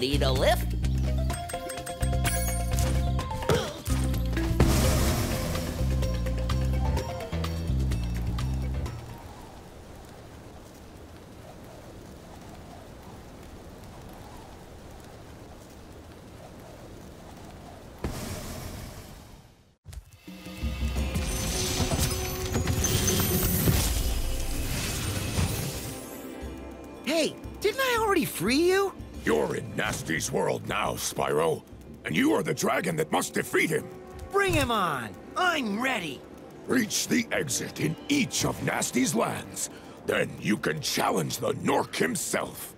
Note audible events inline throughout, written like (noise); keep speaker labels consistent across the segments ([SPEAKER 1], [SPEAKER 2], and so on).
[SPEAKER 1] Need a lift?
[SPEAKER 2] Gnasty's world now, Spyro. And you are the dragon that must defeat him.
[SPEAKER 3] Bring him on! I'm ready!
[SPEAKER 2] Reach the exit in each of Gnasty's lands. Then you can challenge the Gnorc himself.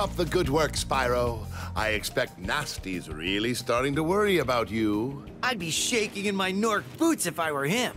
[SPEAKER 4] Up the good work, Spyro. I expect Gnasty's really starting to worry about you.
[SPEAKER 3] I'd be shaking in my Gnorc boots if I were him.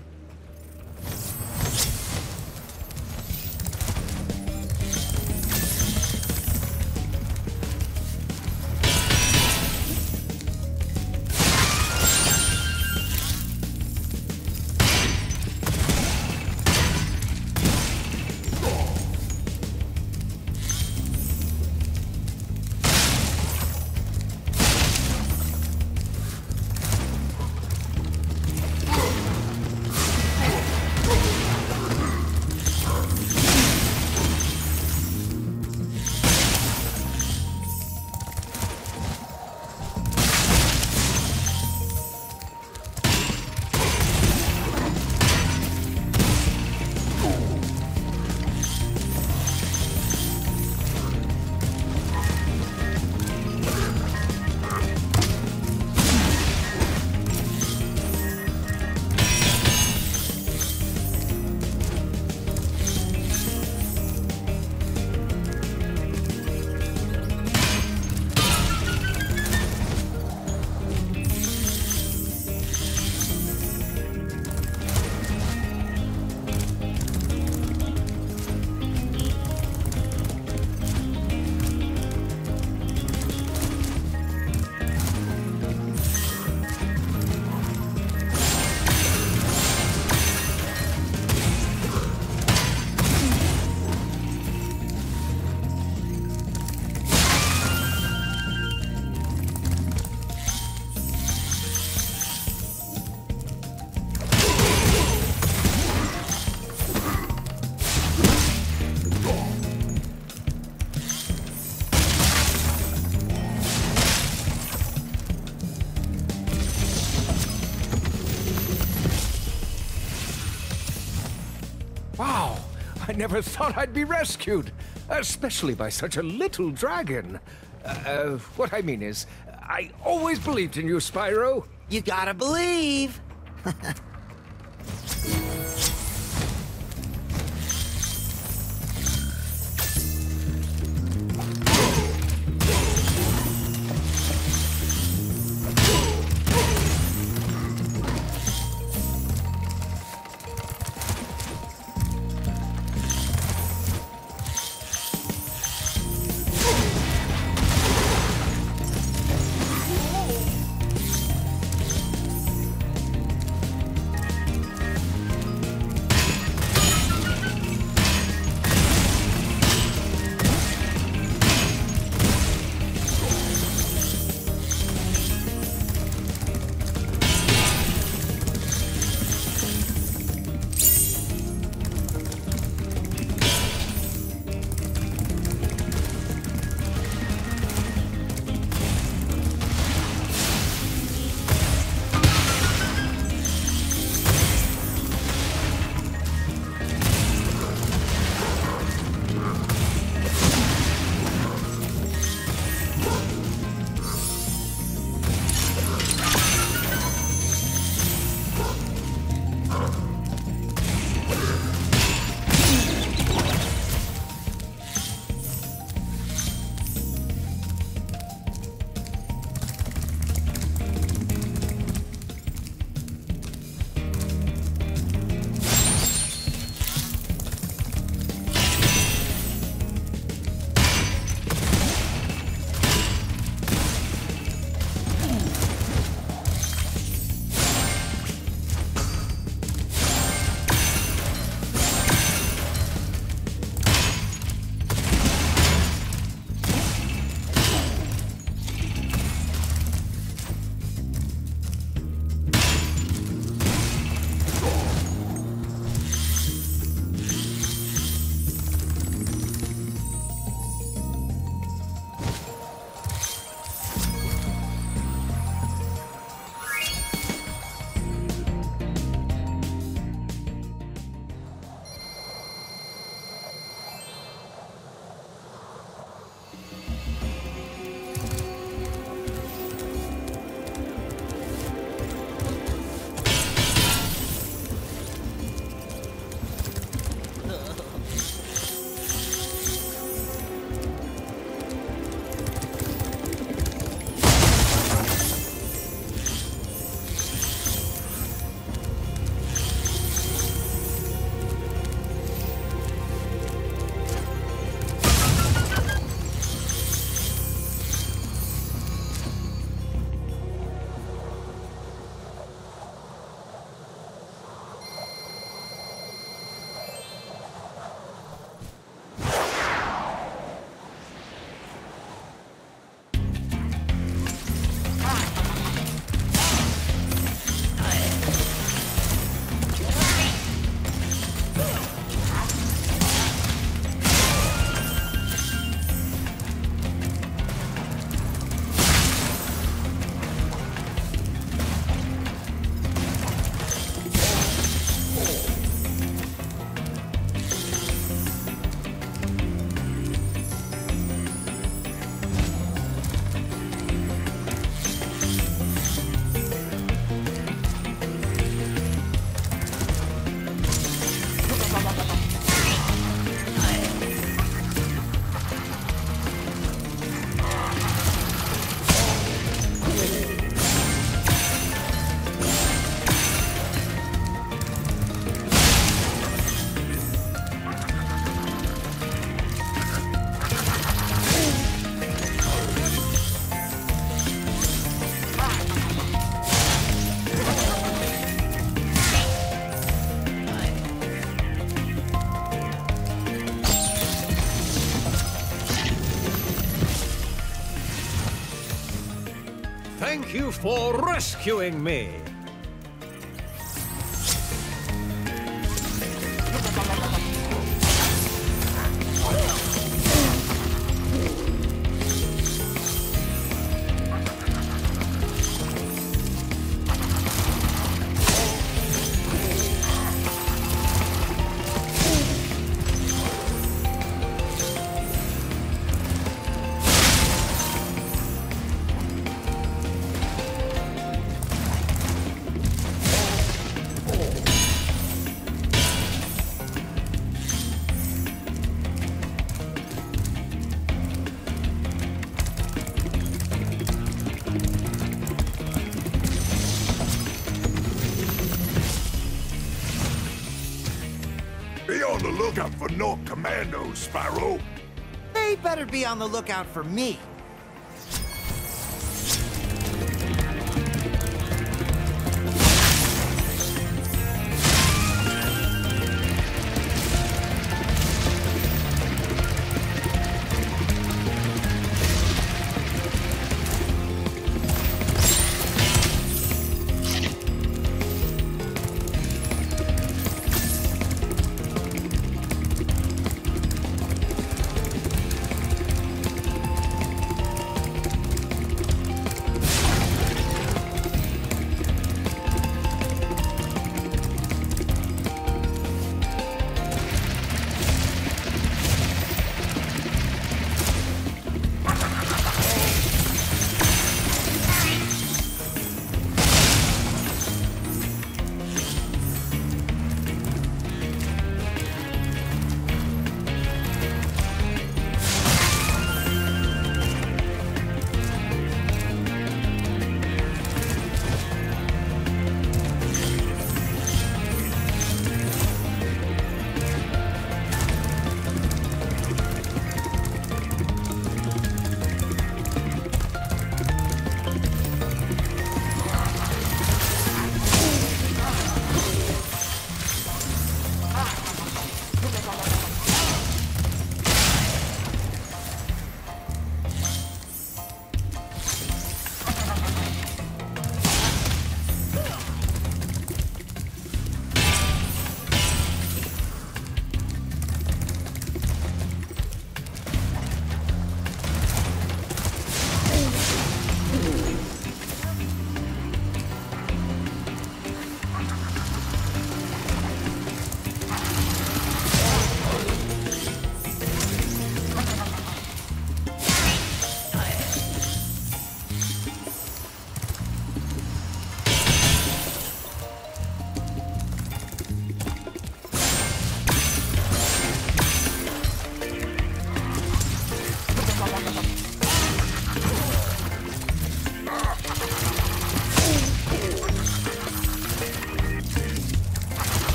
[SPEAKER 5] I never thought I'd be rescued, especially by such a little dragon. Uh, uh, what I mean is, I always believed in you, Spyro.
[SPEAKER 3] You gotta believe. (laughs)
[SPEAKER 6] for rescuing me.
[SPEAKER 2] For Gnorc Commandos, Spyro.
[SPEAKER 3] They better be on the lookout for me.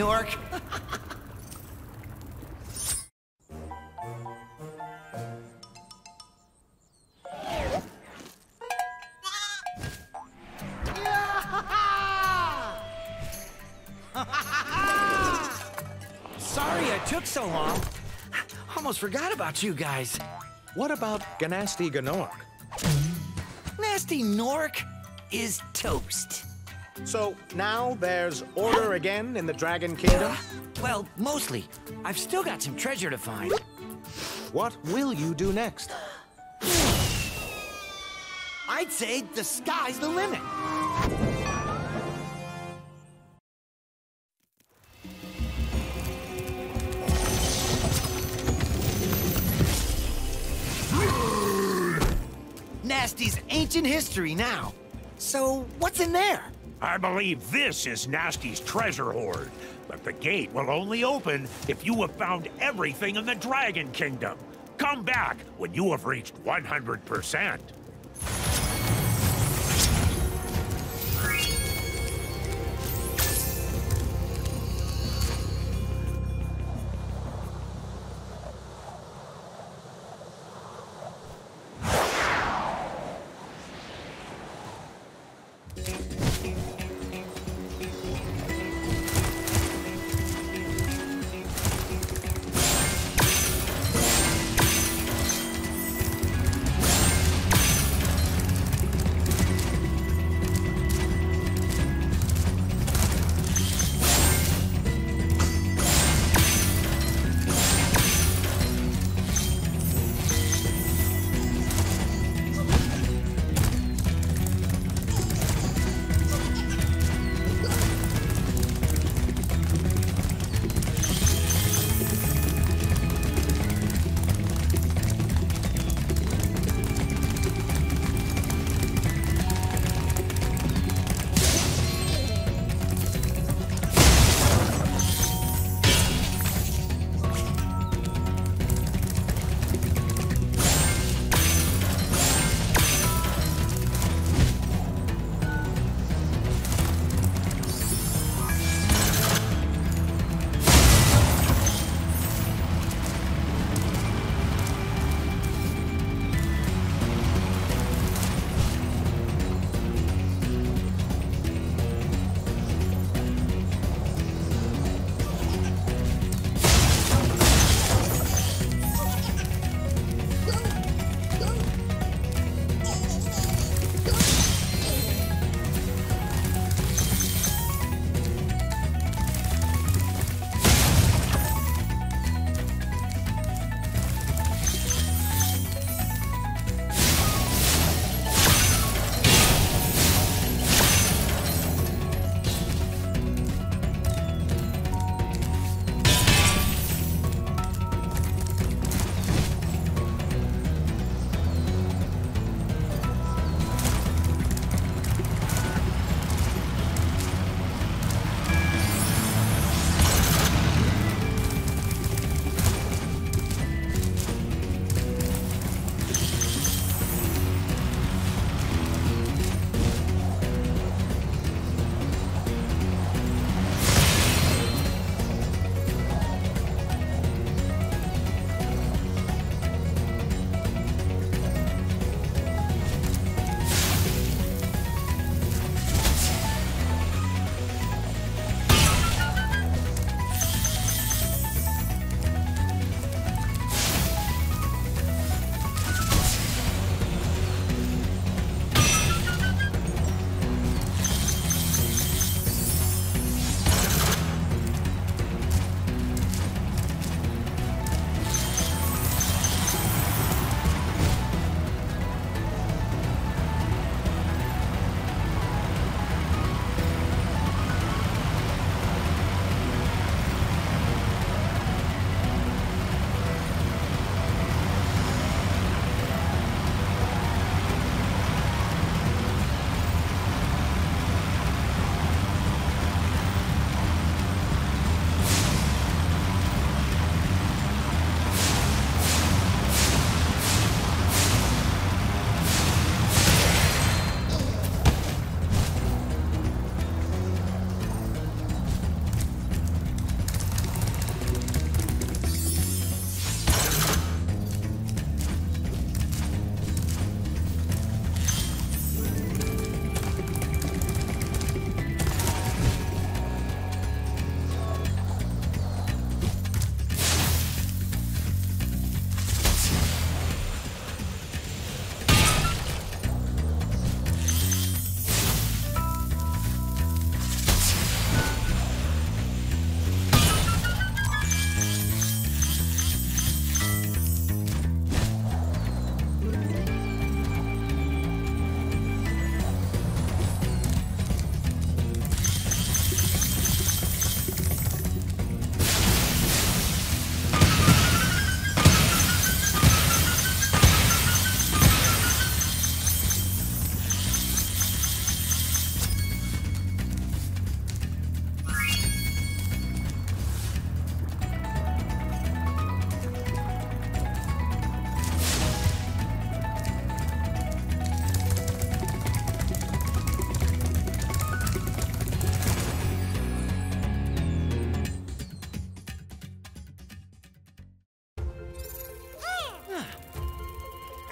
[SPEAKER 3] Gnorc. Sorry I took so long. Almost forgot about you guys.
[SPEAKER 1] What about Gnasty Gnorc?
[SPEAKER 3] Gnasty Gnorc is toast.
[SPEAKER 1] So now there's order again in the Dragon Kingdom?
[SPEAKER 3] Well, mostly. I've still got some treasure to find.
[SPEAKER 1] What will you do next?
[SPEAKER 3] I'd say the sky's the limit. Gnasty's ancient history now. So, what's in there?
[SPEAKER 7] I believe this is Gnasty's treasure hoard, but the gate will only open if you have found everything in the Dragon Kingdom. Come back when you have reached 100%.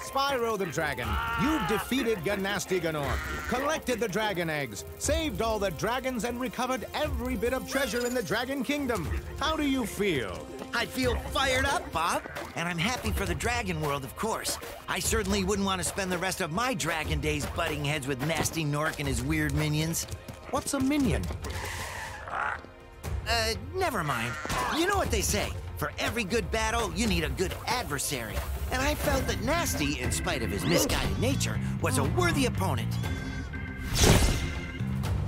[SPEAKER 1] Spyro the Dragon. You defeated Gnasty Gnorc, collected the dragon eggs, saved all the dragons, and recovered every bit of treasure in the Dragon Kingdom. How do you feel?
[SPEAKER 3] I feel fired up, Bob. And I'm happy for the dragon world, of course. I certainly wouldn't want to spend the rest of my dragon days butting heads with Gnasty Gnorc and his weird minions.
[SPEAKER 1] What's a minion?
[SPEAKER 3] Uh, never mind. You know what they say. For every good battle, you need a good adversary. And I felt that Gnasty, in spite of his misguided nature, was a worthy opponent.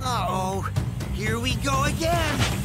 [SPEAKER 3] Uh-oh. Here we go again.